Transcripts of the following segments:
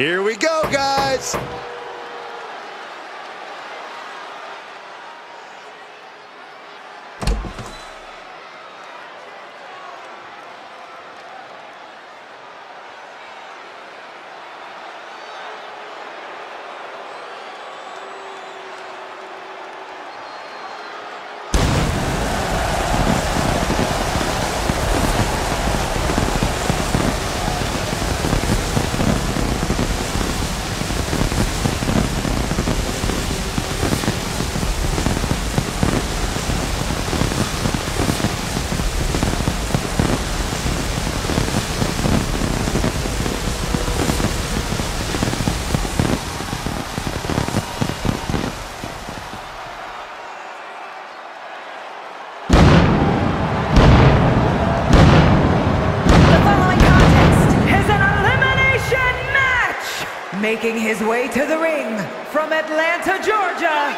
Here we go, guys. The following contest is an elimination match. Making his way to the ring from Atlanta, Georgia,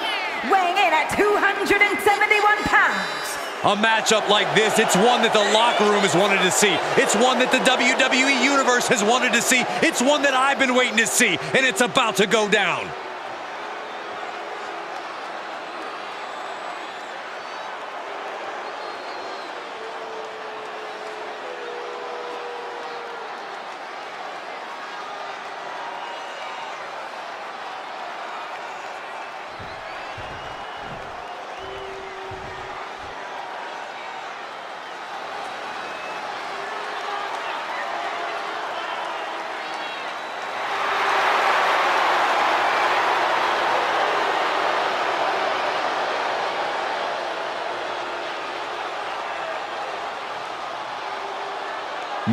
weighing in at 271 pounds. A matchup like this, it's one that the locker room has wanted to see. It's one that the WWE Universe has wanted to see. It's one that I've been waiting to see, and it's about to go down.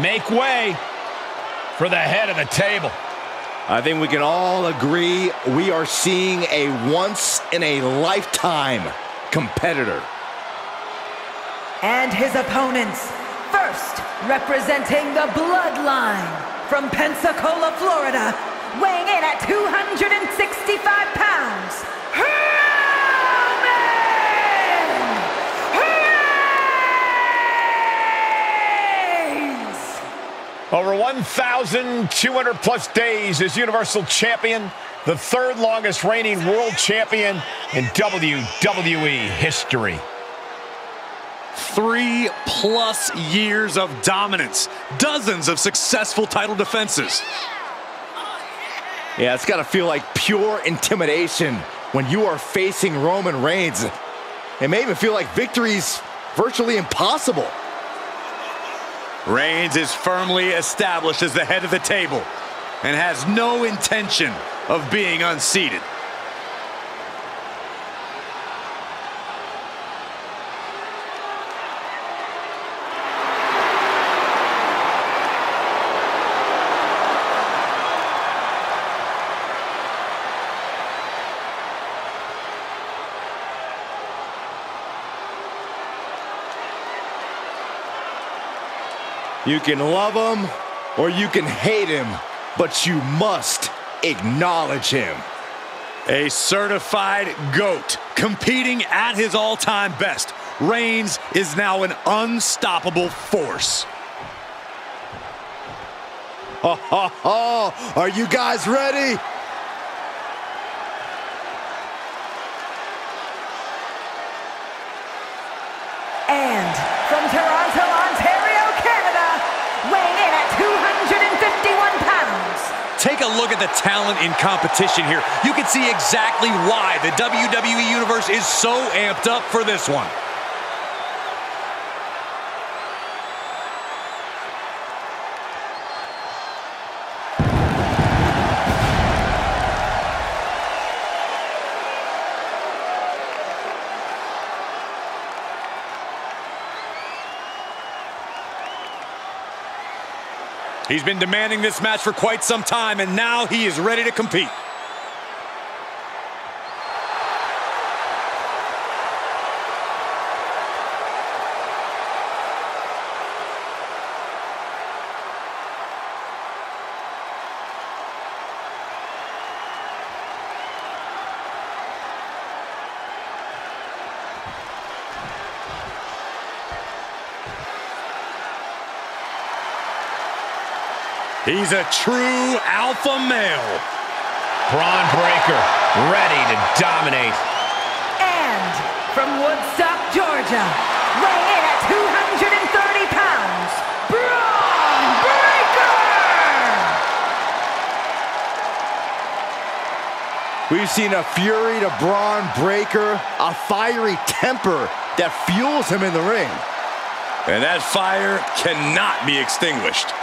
Make way for the head of the table. I think we can all agree we are seeing a once in a lifetime competitor. And his opponents, first representing the Bloodline from Pensacola, Florida, weighing in at 265 pounds, Roman Reigns! Over 1,200 plus days as Universal Champion, the third longest reigning world champion in WWE history. Three plus years of dominance, dozens of successful title defenses. Yeah, it's got to feel like pure intimidation when you are facing Roman Reigns. It may even feel like victory's virtually impossible. Reigns is firmly established as the head of the table and has no intention of being unseated. You can love him or you can hate him, but you must acknowledge him. A certified GOAT competing at his all time best. Reigns is now an unstoppable force. Ha ha ha! Are you guys ready? Take a look at the talent in competition here. You can see exactly why the WWE Universe is so amped up for this one. He's been demanding this match for quite some time, and now he is ready to compete. He's a true alpha male. Bron Breakker, ready to dominate. And from Woodstock, Georgia, weighing in at 230 pounds, Bron Breakker! We've seen a fury to Bron Breakker, a fiery temper that fuels him in the ring. And that fire cannot be extinguished.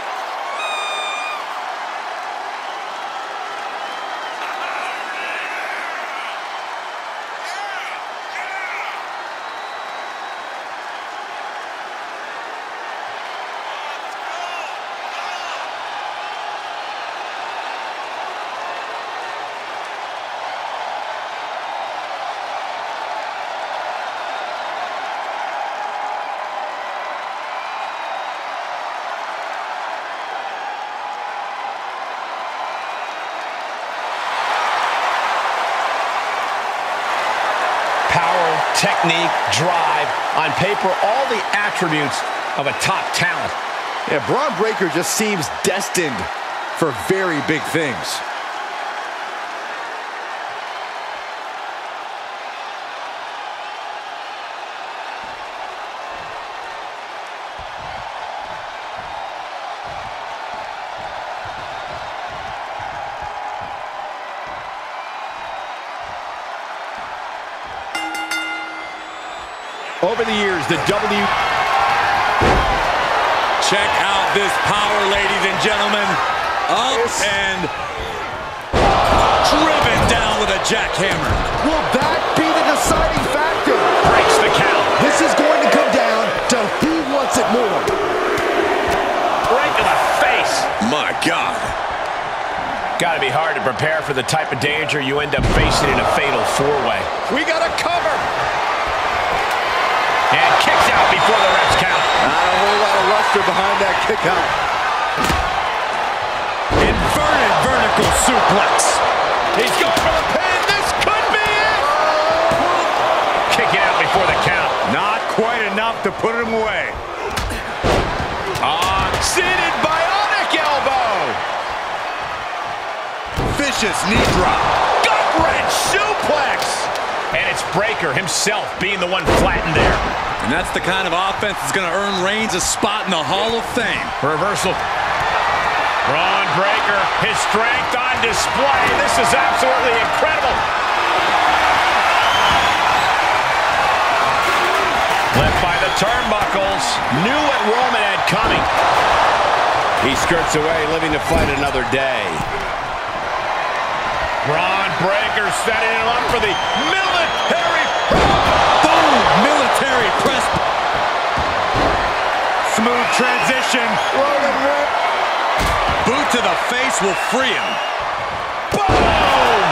Technique, drive. On paper, all the attributes of a top talent. Yeah, Bron Breakker just seems destined for very big things. Over the years, the W... Check out this power, ladies and gentlemen. Up and driven down with a jackhammer. Will that be the deciding factor? breaks the count. This is going to come down to who wants it more. Right to the face. My God. Got to be hard to prepare for the type of danger you end up facing in a fatal four-way. We got a cover. And kicks out before the ref's count. Uh, Not a whole lot of luster behind that kick out. Inverted vertical suplex. He's going for the pin. This could be it. Kicking out before the count. Not quite enough to put him away. On seated bionic elbow. Vicious knee drop. Gut wrench suplex. And it's Breakker himself being the one flattened there. And that's the kind of offense that's going to earn Reigns a spot in the Hall of Fame. Reversal. Bron Breakker, his strength on display. This is absolutely incredible. Left by the turnbuckles. Knew what Roman had coming. He skirts away, living to fight another day. Bron Breakker setting him up for the military. Boom! Military press. Smooth transition. Reigns. Boot to the face will free him. Boom!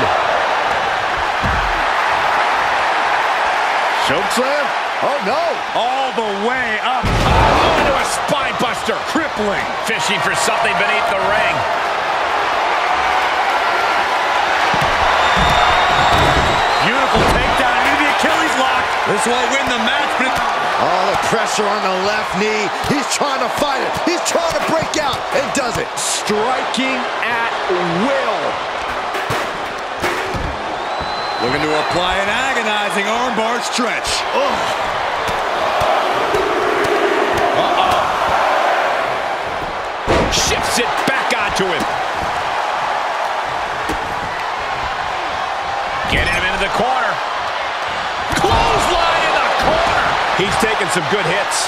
Choke slam? Oh no! All the way up. Oh, into a spine buster. Crippling. Fishing for something beneath the ring. Beautiful takedown into the Achilles lock. This won't win the match, but it... All the pressure on the left knee. He's trying to fight it. He's trying to break out and does it. Striking at will. Looking to apply an agonizing armbar stretch. Shifts it back onto him. Into the corner. Clothesline in the corner. He's taking some good hits.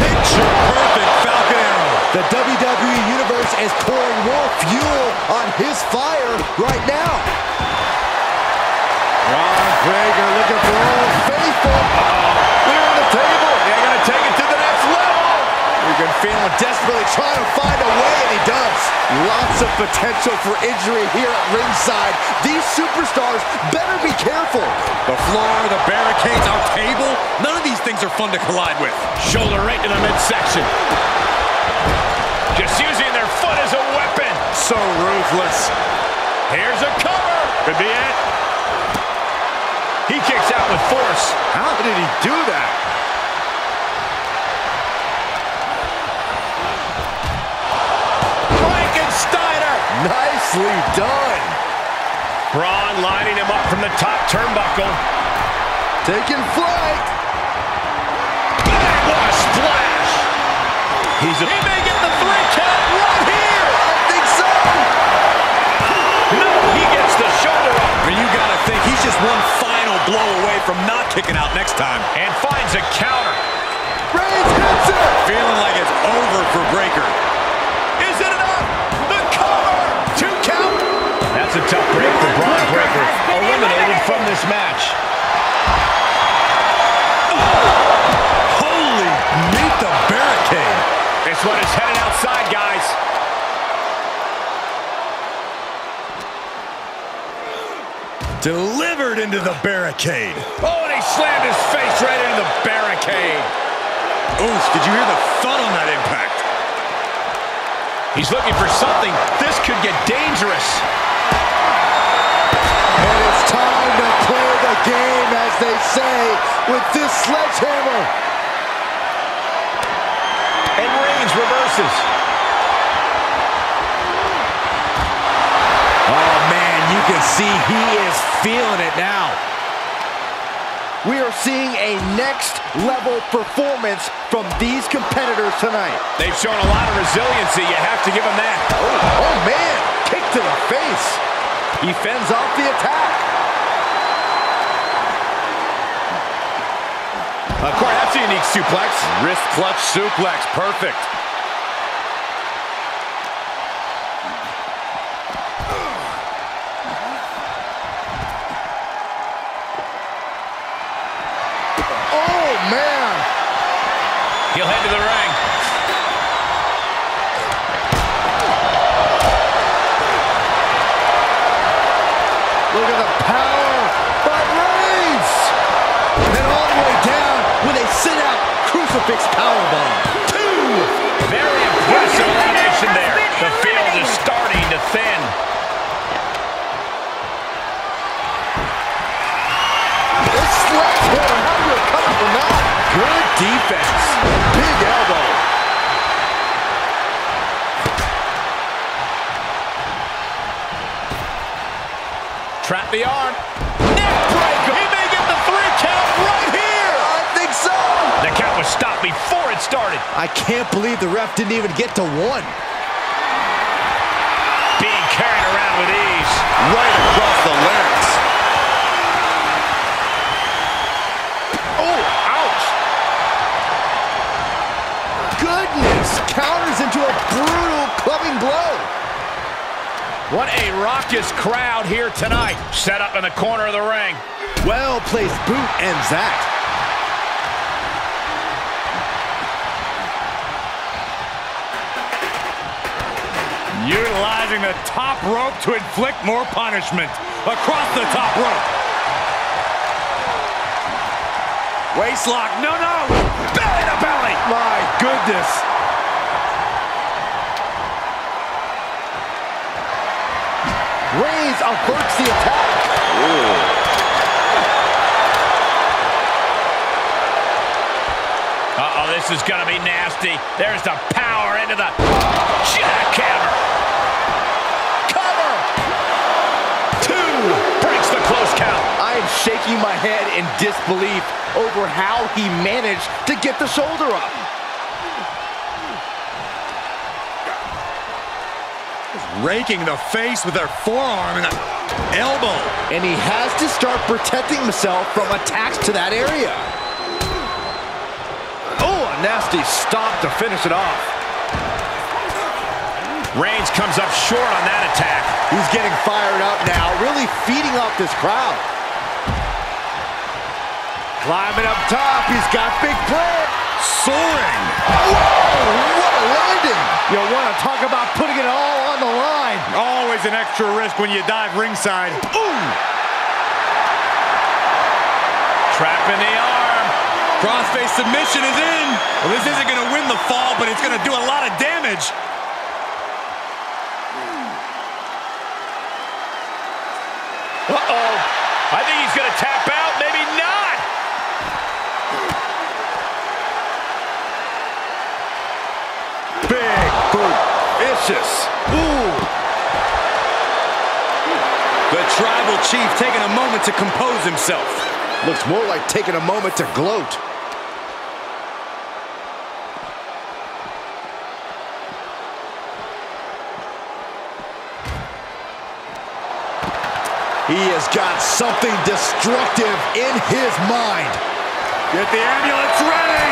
Picture perfect Falcon Arrow. The WWE Universe is pouring more fuel on his fire right now. Bron Breakker looking for Old Faithful. Clear the table. They're going to take it to the next level. We've feeling desperately trying to find a way, and he does. Lots of potential for injury here at ringside. These superstars better be careful. The floor, the barricades, our table. None of these things are fun to collide with. Shoulder right to the midsection. Just using their foot as a weapon. So ruthless. Here's a cover. Could be it. He kicks out with force. How did he do that? Nicely done. Bron lining him up from the top turnbuckle. Taking flight. What a splash! He's a... He may get the three count right here! I think so. No, he gets the shoulder up. I you gotta think he's just one final blow away from not kicking out next time. And finds a counter. Reigns hits it. Feeling like it's over for Breakker. Break for Bron Breakker. Eliminated from this match. Holy meet the barricade. This one is headed outside, guys. Delivered into the barricade. Oh, and he slammed his face right into the barricade. Oof, did you hear the thud on that impact? He's looking for something. This could get dangerous. And it's time to play the game, as they say, with this sledgehammer. And Reigns reverses. Oh, man, you can see he is feeling it now. We are seeing a next level performance from these competitors tonight. They've shown a lot of resiliency. You have to give them that. Oh, oh man, kick to the face. He fends off the attack. Uh, Corey, that's a unique suplex. Wrist clutch suplex, perfect. Oh man. He'll head to the crucifix powerbomb. Two. Very impressive elimination there. The field is starting to thin. This sledgehammer, how do you recover from that? Good defense. Big elbow. Trap the arm. Neck breaker. He may get the three count right here. I think so. The count was stopped before it started. I can't believe the ref didn't even get to one. Being carried around with ease. Right across the larynx. Oh, ouch. Goodness, counters into a brutal clubbing blow. What a raucous crowd here tonight. Set up in the corner of the ring. Well-placed boot ends that. Utilizing the top rope to inflict more punishment. Across the top rope. Waist lock. No, no. Belly to belly. My goodness. Reigns averts the attack. Uh-oh, this is going to be nasty. There's the power into the jackhammer. Close count. I am shaking my head in disbelief over how he managed to get the shoulder up. Raking the face with their forearm and elbow. And he has to start protecting himself from attacks to that area. Oh, a nasty stop to finish it off. Reigns comes up short on that attack. He's getting fired up now, really feeding off this crowd. Climbing up top, he's got big play. Soaring. Oh, whoa, what a landing. You want to talk about putting it all on the line. Always an extra risk when you dive ringside. Ooh, Trapping the arm. Crossface submission is in. Well, this isn't going to win the fall, but it's going to do a lot of damage. Uh-oh. I think he's going to tap out. Maybe not. Big boot. Vicious. Ooh. The tribal chief taking a moment to compose himself. Looks more like taking a moment to gloat. He has got something destructive in his mind. Get the ambulance ready!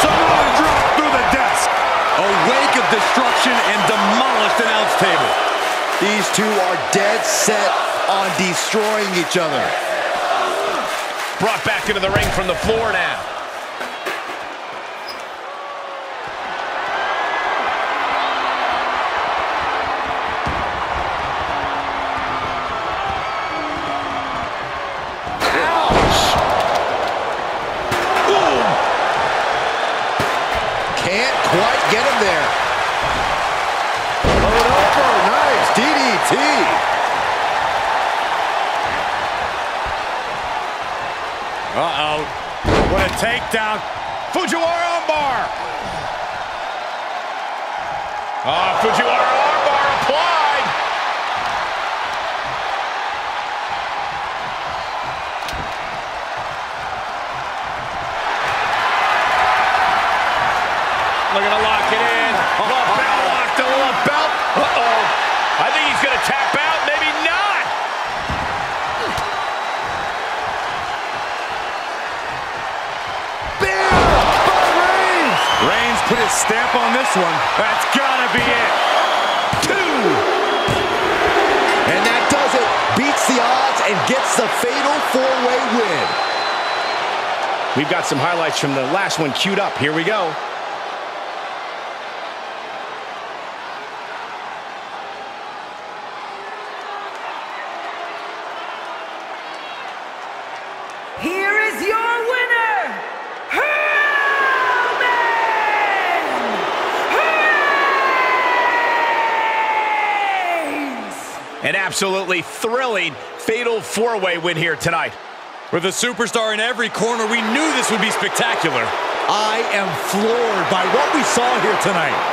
Samoa drop through the desk. A wake of destruction and demolished announce table. These two are dead set on destroying each other. Brought back into the ring from the floor now. Get him there. Load over. Nice. DDT. Uh-oh. What a takedown. Fujiwara armbar. Ah, Fujiwara Looking to lock it in. Oh, belt oh. locked, a little belt. Uh-oh. I think he's going to tap out. Maybe not. Bam! By Reigns. Reigns put his stamp on this one. That's gotta be it. Two. And that does it. Beats the odds and gets the fatal four-way win. We've got some highlights from the last one queued up. Here we go. Here is your winner, Roman Reigns! An absolutely thrilling fatal four-way win here tonight. With a superstar in every corner, we knew this would be spectacular. I am floored by what we saw here tonight.